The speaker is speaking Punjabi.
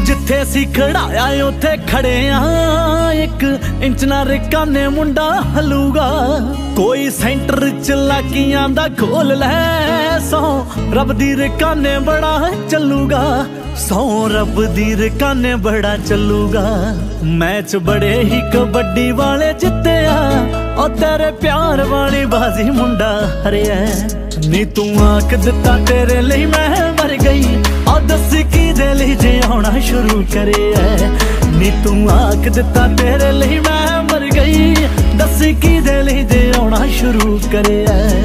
ਤੂੰ ਜਿੱਥੇ ਸੀ ਖੜਾਇਆ ਉੱਥੇ ਖੜੇ ਆ। ਇੱਕ ਇੰਚ ਨਾ ਰਕਾਨੇ ਮੁੰਡਾ ਹਲੂਗਾ। ਕੋਈ ਸੈਂਟਰ ਚ ਲਾਕੀਆਂ ਦਾ ਖੋਲ ਲੈ। ਸੋ ਰੱਬ ਦੀ ਰਕਾਨੇ ਬੜਾ ਚੱਲੂਗਾ। ਸੋ ਰੱਬ ਦੀ ਰਕਾਨੇ ਬੜਾ ਚੱਲੂਗਾ। ਮੈਚ ਬੜੇ ਹੀ ਕਬੱਡੀ ਵਾਲੇ ਜਿੱਤਿਆ। ਉਹ ਤੇਰੇ ਪਿਆਰ ਵਾਲੀ ਬਾਜ਼ੀ ਮੁੰਡਾ ਹਰਿਆ। ਨੀ ਤੂੰ ਆਖ ਦਿੱਤਾ ਤੇਰੇ ਲਈ ਮੈਂ ਮਰ ਗਈ। ਆ ਦੱਸ ਕੀ ਦੇ ਲਈ ਜੇ ਸ਼ੁਰੂ ਕਰਿਆ ਨੀ ਤੂੰ ਆਖ ਦਿੱਤਾ ਤੇਰੇ ਲਈ ਮੈਂ ਮਰ ਗਈ। ਦੱਸ ਕੀ ਦੇ ਲਈ ਜੇ ਆਉਣਾ ਸ਼ੁਰੂ ਕਰਿਆ